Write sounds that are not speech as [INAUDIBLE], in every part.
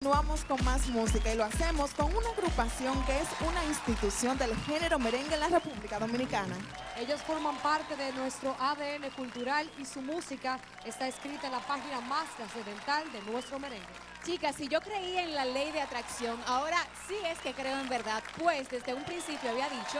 Continuamos con más música y lo hacemos con una agrupación que es una institución del género merengue en la República Dominicana. Ellos forman parte de nuestro ADN cultural y su música está escrita en la página más trascendental de nuestro merengue. Chicas, si yo creía en la ley de atracción, ahora sí es que creo en verdad, pues desde un principio había dicho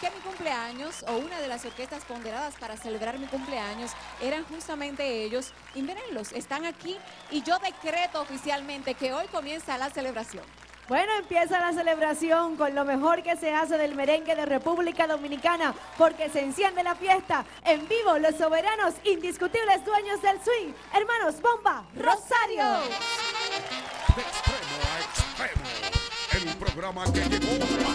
que mi cumpleaños o una de las orquestas ponderadas para celebrar mi cumpleaños eran justamente ellos. Y mírenlos, están aquí y yo decreto oficialmente que hoy comienza la celebración. Bueno, empieza la celebración con lo mejor que se hace del merengue de República Dominicana, porque se enciende la fiesta. En vivo, los soberanos, indiscutibles dueños del swing. Hermanos, bomba, Rosario. De extremo a extremo, el programa que llegó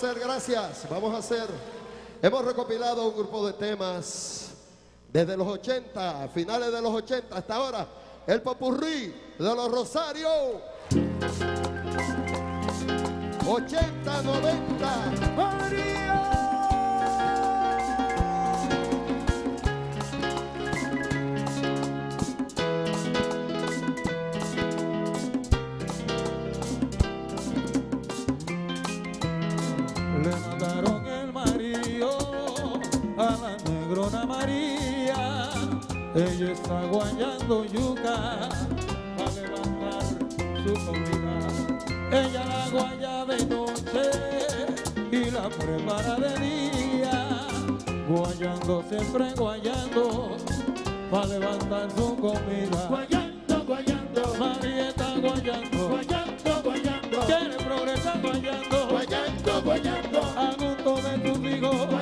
hacer, gracias, vamos a hacer, hemos recopilado un grupo de temas desde los 80, finales de los 80 hasta ahora, el popurrí de los Rosario. 80, 90, María. Ella está guayando yuca para levantar su comida. Ella la guaya de noche y la prepara de día. Guayando, siempre guayando para levantar su comida. Guayando, guayando. María está guayando. Guayando, guayando. Quiere progresar guayando. Guayando, guayando. A gusto de tus hijos.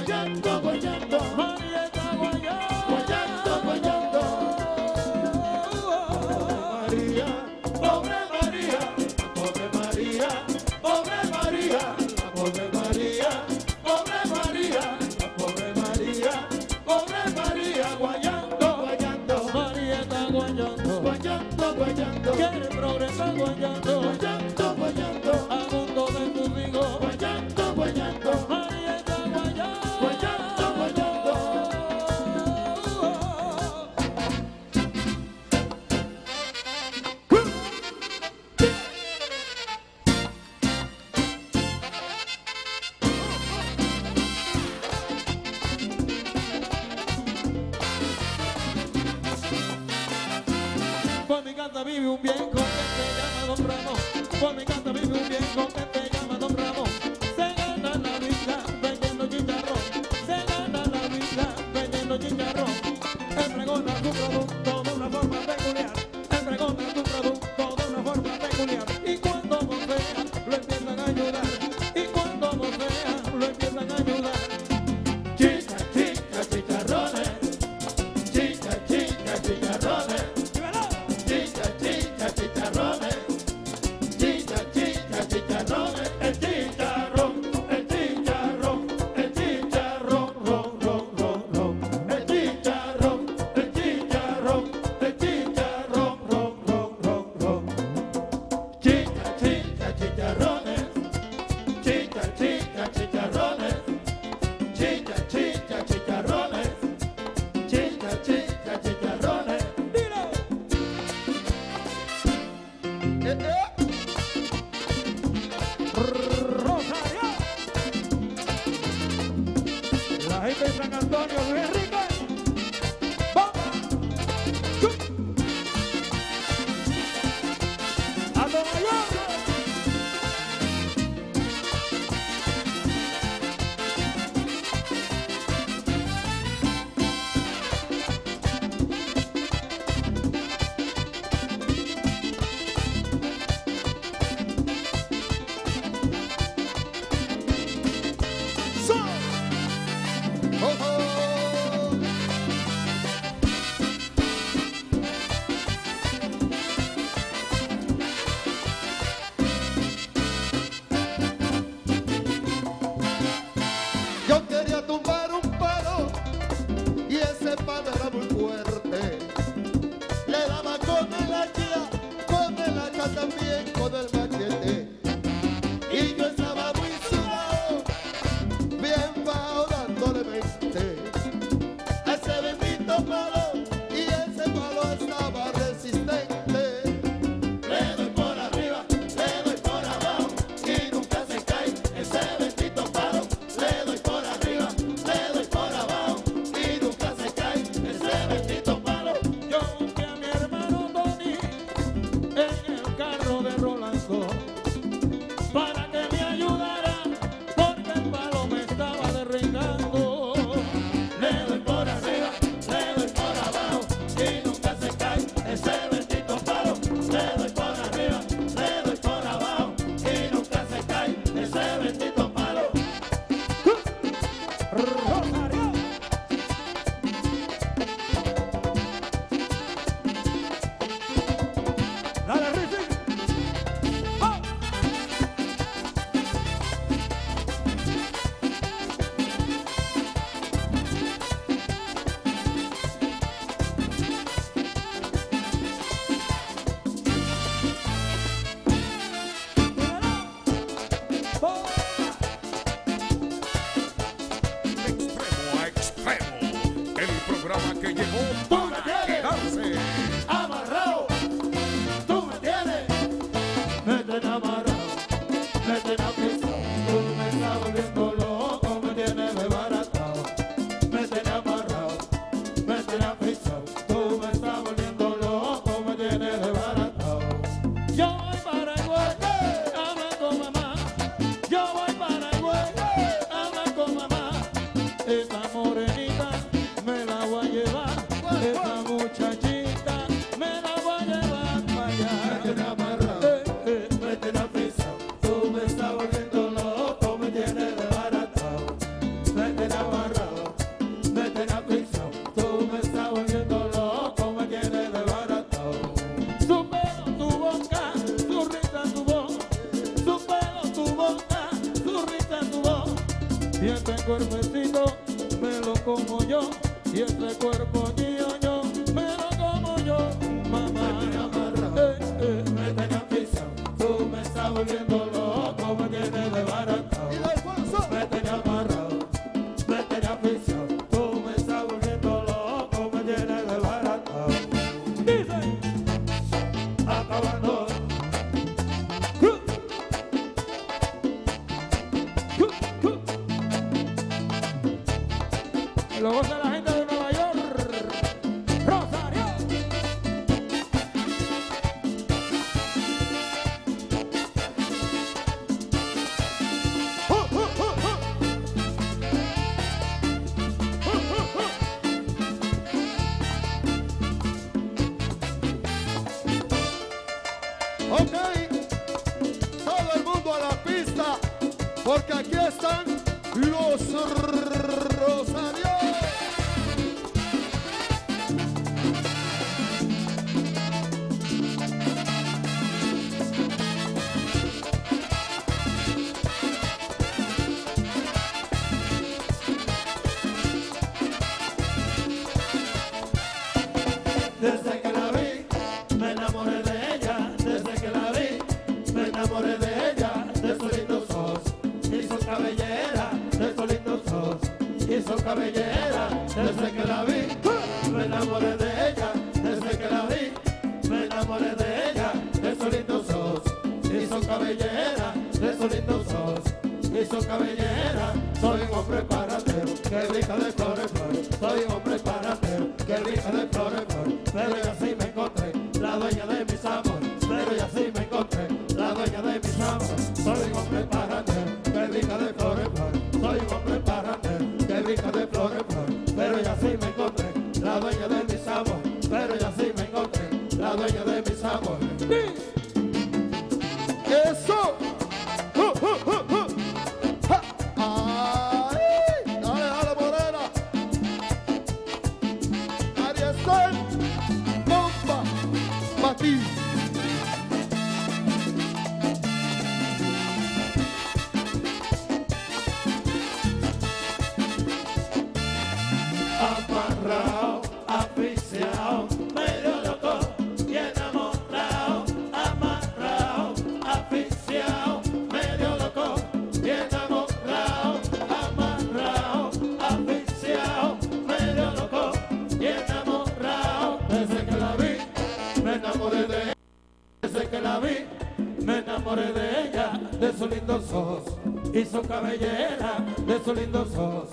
Su cabellera, de sus lindos ojos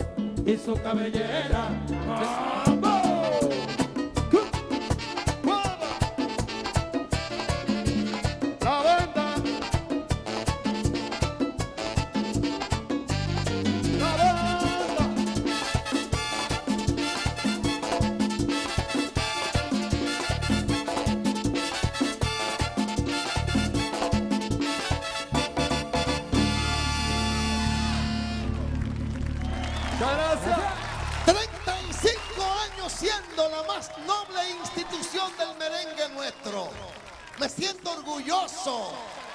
y su cabellera.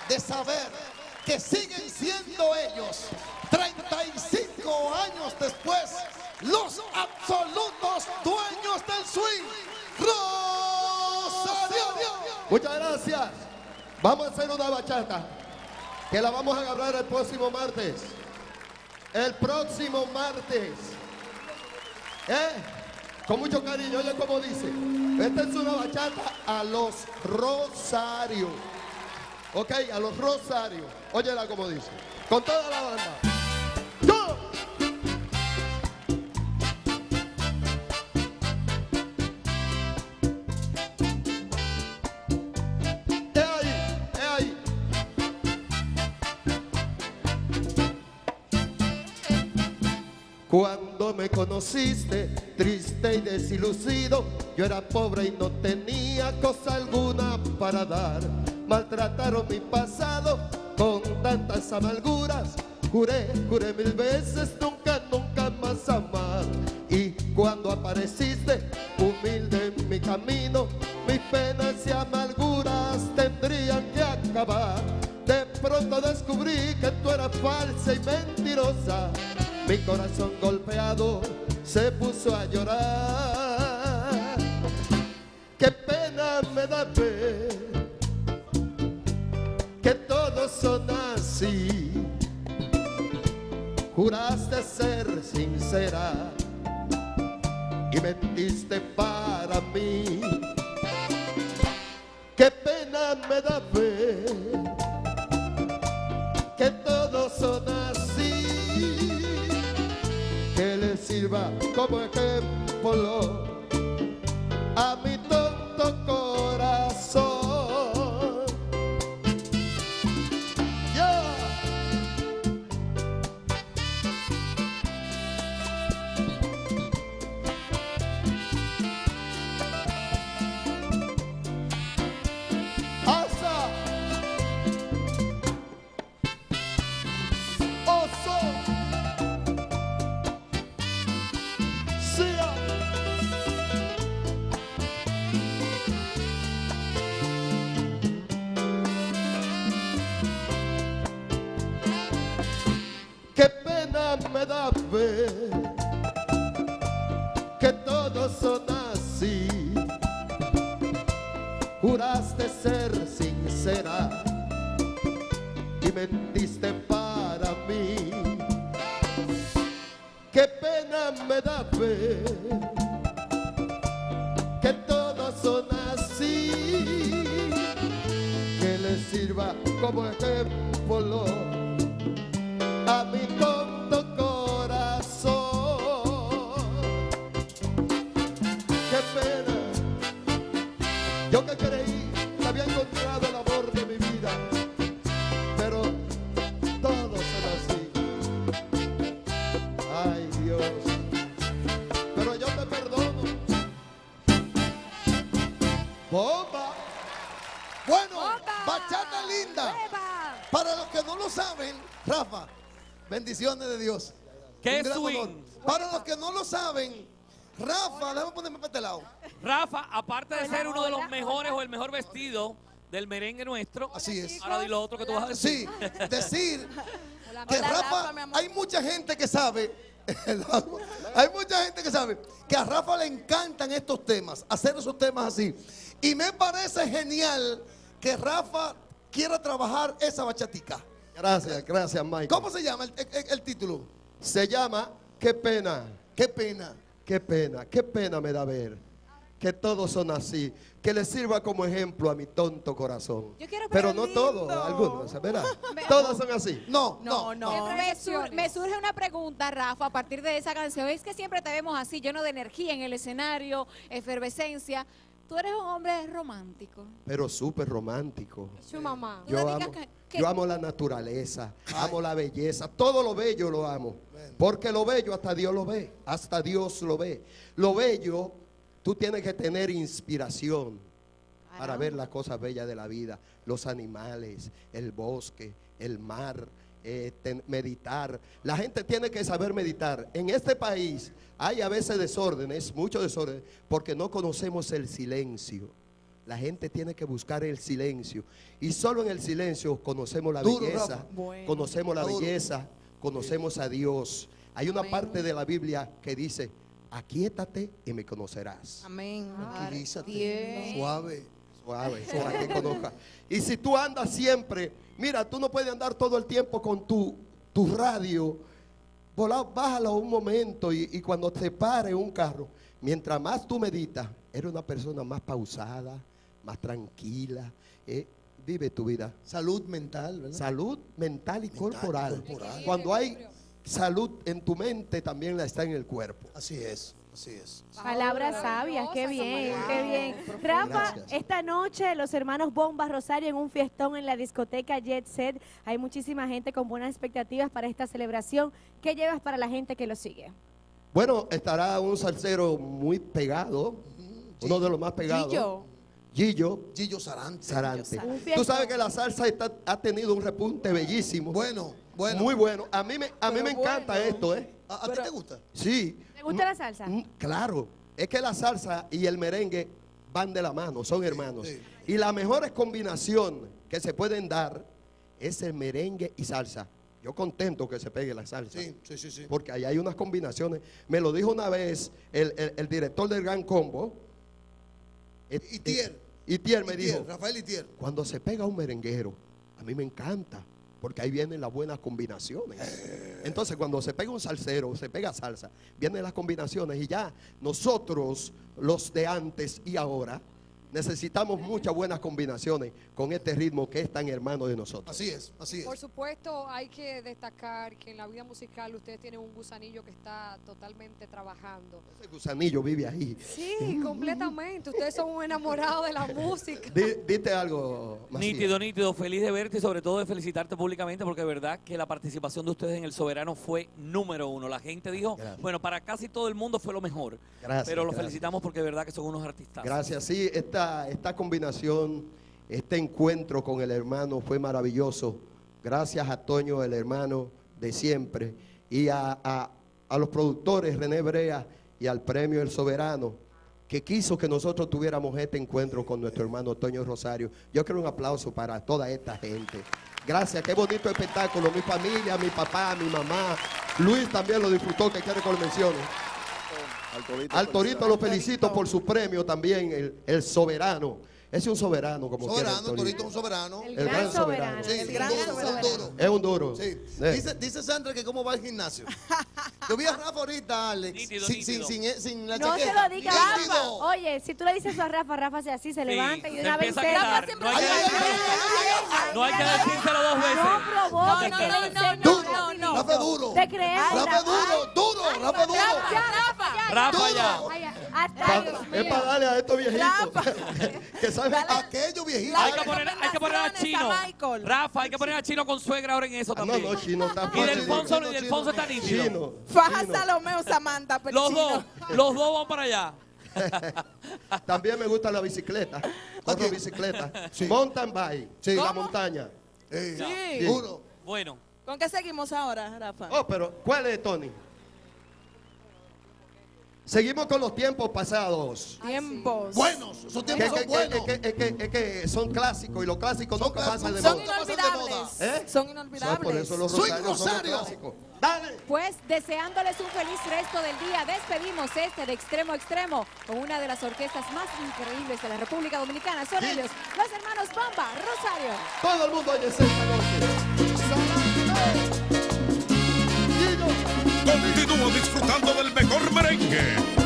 De saber que siguen siendo ellos, 35 años después, los absolutos dueños del swing. Rosario. Muchas gracias. Vamos a hacer una bachata que la vamos a agarrar el próximo martes. El próximo martes. ¿Eh? Con mucho cariño, oye como dice. Esta es una bachata a los Rosarios. Ok, a los Rosarios. Óyela como dice. Con toda la banda. Cuando me conociste, triste y desilucido, yo era pobre y no tenía cosa alguna para dar. Maltrataron mi pasado con tantas amarguras. Juré, juré mil veces nunca, nunca más amar. Y cuando apareciste, humilde en mi camino, mis penas y amarguras tendrían que acabar. De pronto descubrí que tú eras falsa y mentirosa. Mi corazón golpeado se puso a llorar. Qué pena me da ver son así. Juraste ser sincera y mentiste para mí. Qué pena me da ver que todos son así. Que le sirva como ejemplo Juraste ser sincera y mentiste para mí. Qué pena me da ver que todos son así. Que les sirva como ejemplo bendiciones de Dios. ¿Qué swing? honor. Para los que no lo saben, Rafa, déjame ponerme para este lado. Rafa, aparte de ser uno de los mejores o el mejor vestido del merengue nuestro, Así es. ahora di lo otro que tú vas a decir. Sí, decir [LAUGHS] que Rafa, hay mucha gente que sabe, [LAUGHS] hay mucha gente que sabe que a Rafa le encantan estos temas, hacer esos temas así. Y me parece genial que Rafa quiera trabajar esa bachatica. Gracias, gracias, Mike. ¿Cómo se llama el, el- el título? Se llama Qué pena, Qué pena. qué pena, qué pena me da ver que todos son así. Que les sirva como ejemplo a mi tonto corazón. Yo quiero Pero no todos, algunos, ¿verdad? [LAUGHS] Todos son así. No, No, no. no. Me, sur- me surge una pregunta, Rafa, a partir de esa canción. Es que siempre te vemos así, lleno de energía en el escenario, efervescencia. Tú eres un hombre romántico. Pero súper romántico. Su mamá. Yo amo, que- yo amo la naturaleza, amo la belleza, todo lo bello lo amo. Porque lo bello hasta Dios lo ve, hasta Dios lo ve. Lo bello, tú tienes que tener inspiración para ver las cosas bellas de la vida, los animales, el bosque, el mar, eh, ten- meditar. La gente tiene que saber meditar. En este país hay a veces desórdenes, mucho desorden, porque no conocemos el silencio. La gente tiene que buscar el silencio. Y solo en el silencio conocemos la Duro, belleza. Bueno. conocemos la Duro. belleza, conocemos a Dios. Hay una Amén. parte de la Biblia que dice, aquíétate y me conocerás. Amén. Tranquilízate. Suave. [LAUGHS] Suave, que conozca. Y si tú andas siempre, mira, tú no puedes andar todo el tiempo con tu, tu radio. Volá, bájalo un momento y, y cuando te pare un carro, mientras más tú meditas, eres una persona más pausada, más tranquila. eh, vive tu vida. Salud mental, ¿verdad? Salud mental y Mental y corporal. corporal. Cuando hay salud en tu mente, también la está en el cuerpo. Así es, así es. Palabras sabias, qué bien, qué bien. Rafa, Gracias. esta noche los hermanos Bomba Rosario en un fiestón en la discoteca Jet Set. Hay muchísima gente con buenas expectativas para esta celebración. ¿Qué llevas para la gente que lo sigue? Bueno, estará un salsero muy pegado, uno de los más pegados. Gillo. Gillo Gillo Sarante. Sarante. Tú sabes que la salsa está- ha tenido un repunte bellísimo. Bueno, bueno. Muy bueno. A mí me, a mí me encanta esto, ¿eh? ¿A, a ti te gusta? Sí. ¿Te gusta la salsa? Mm, Claro. Es que la salsa y el merengue van de la mano, son hermanos. sí. Y la mejor combinación que se pueden dar es el merengue y salsa. Yo contento que se pegue la salsa. Sí, sí, sí, sí. Porque ahí hay unas combinaciones. Me lo dijo una vez el, el- el director del Gran Combo. Itier. Itier me Itier, dijo, Rafael Itier. cuando se pega un merenguero, a mí me encanta, porque ahí vienen las buenas combinaciones. Entonces, cuando se pega un salsero, se pega salsa, vienen las combinaciones y ya nosotros, los de antes y ahora, necesitamos muchas buenas combinaciones con este ritmo que es tan hermano de nosotros. Así es, así Por supuesto, hay que destacar que en la vida musical ustedes tienen un gusanillo que está totalmente trabajando. Ese gusanillo vive ahí. Sí, completamente. Ustedes son un enamorado de la música. Di- Dite algo, Macías. Nítido, nítido. Feliz de verte y sobre todo de felicitarte públicamente porque de verdad que la participación de ustedes en El Soberano fue número uno. La gente dijo, Gracias. bueno, para casi todo el mundo fue lo mejor. Gracias, Pero los gracias. felicitamos porque de verdad que son unos artistas. Gracias, sí, esta, combinación, este encuentro con el hermano fue maravilloso. Gracias a Toño, el hermano de siempre, y a, a- a los productores René Brea y al premio El Soberano, que quiso que nosotros tuviéramos este encuentro con nuestro hermano Toño Rosario. Yo quiero un aplauso para toda esta gente. Gracias, qué bonito espectáculo. Mi familia, mi papá, mi mamá. Luis también lo disfrutó, que quiere que lo mencione. Al Torito lo felicito por su premio también, el, el soberano. Ese es un soberano, como quiera el Soberano, Torito es un soberano. El gran soberano. Sí, El un gran duro, un soberano. duro. Es un duro. Sí. Eh. Dice, dice Sandra que cómo va al gimnasio. Yo vi a Rafa ahorita, Alex, Nítido, sin, sin, nítido. sin, eh, sin la No se chaqueta. lo diga a Nítido. Rafa. Oye, si tú le dices eso a Rafa, Rafa se así, se Sí, levanta y de se una vez se... Rafa No hay que decírselo- no hay que decírselo dos veces. No provoques, No, no, no, no, no, no, no. Rafa duro. Te crees, Rafa duro, duro, Rafa duro. Rafa, ya, Rafa Duro. ya. Es para darle a estos viejitos [LAUGHS] que saben Aquello viejito. Hay que poner, hay que poner a Chino. Rafa, hay que poner a Chino con suegra ahora en eso Ah, no, también. no, chino está Y. Delfonso, Chino, y Delfonso chino. está nítido. Chino. Faja. Salomeo Samantha, pero Los chino. dos, los dos van para allá. [LAUGHS] También me gusta la bicicleta. Corro bicicleta. Sí. Mountain bike. Sí. La montaña. Sí. Duro. Bueno, ¿Con qué seguimos ahora, Rafa? Oh, pero ¿cuál es, Tony? Seguimos con los tiempos pasados. Tiempos. Buenos, esos tiempos son que- buenos. que- es que- es que son clásicos y los clásicos Son nunca clásicos, pasan de Son moda. inolvidables. ¿Eh? Son Por inolvidables. eso los Swing rosarios son los Rosario. clásicos. Dale. Pues deseándoles un feliz resto del día, despedimos este de extremo a extremo con una de las orquestas más increíbles de la República Dominicana. Son ellos, los hermanos Bamba Rosario. Todo el mundo oye esta noche. Continúa disfrutando del mejor merengue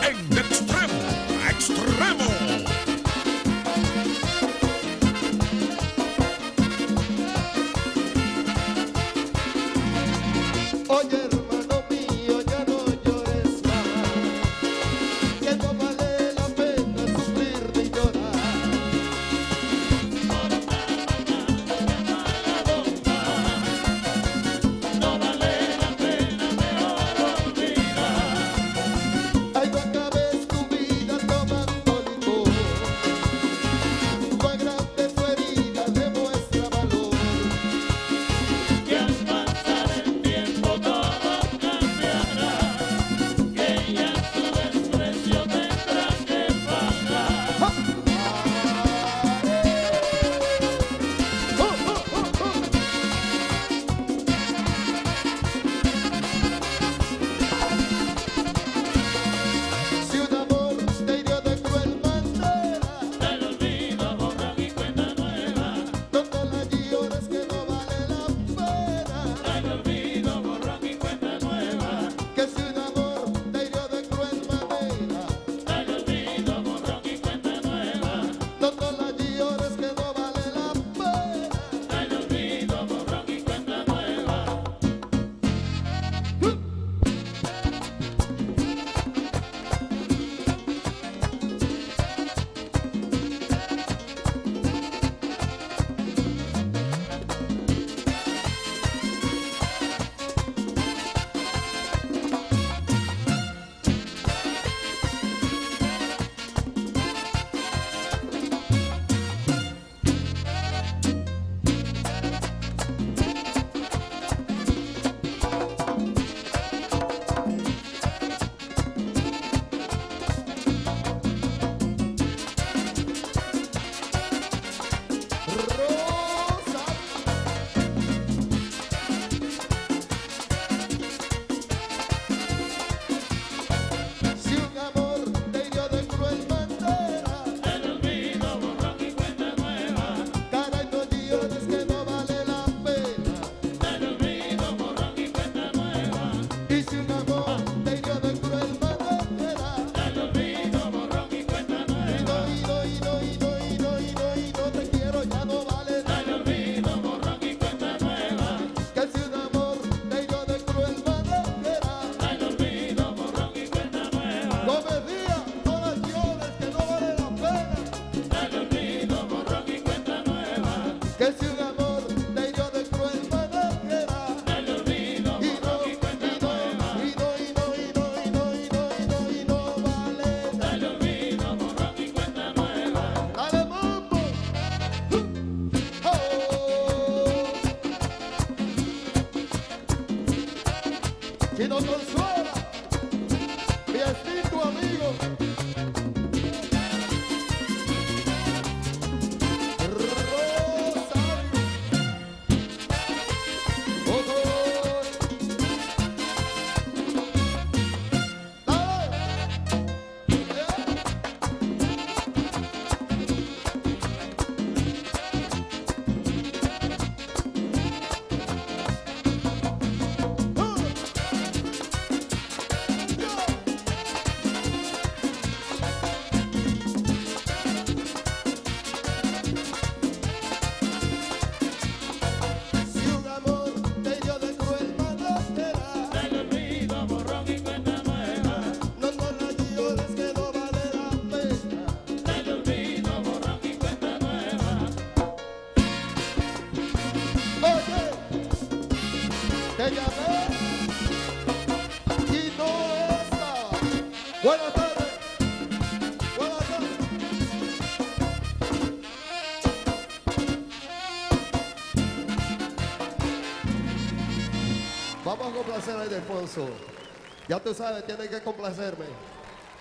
Ya tú sabes, tienes que complacerme,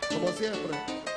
como siempre.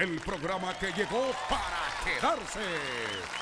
el programa que llegó para quedarse.